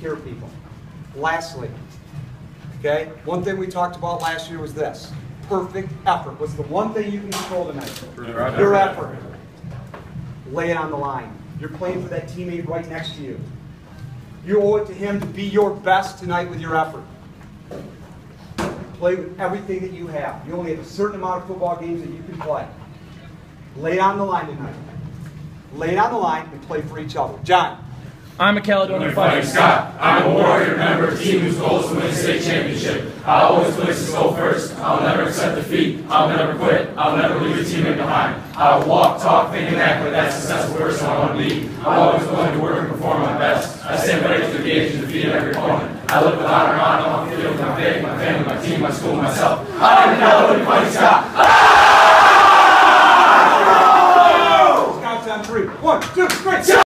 care people. Lastly, okay, one thing we talked about last year was this. Perfect effort. What's the one thing you can control tonight? Your effort. Lay it on the line. You're playing for that teammate right next to you. You owe it to him to be your best tonight with your effort. Play with everything that you have. You only have a certain amount of football games that you can play. Lay it on the line tonight. Lay it on the line and play for each other. John. I'm a Caledonia Fighting fighter. Scot. I'm a warrior member, of team whose goal is to win a state championship. I always place to goal first. I'll never accept defeat. I'll never quit. I'll never leave a teammate behind. I'll walk, talk, think, and act like that successful person I want to be. I'm always willing to work and perform my best. I stand ready to engage and defeat every opponent. I live with honor on off the field with my faith, my family, my team, my school, myself. I am a Caledonia Fighting Scot. Ah! Scots on three. One, two, three.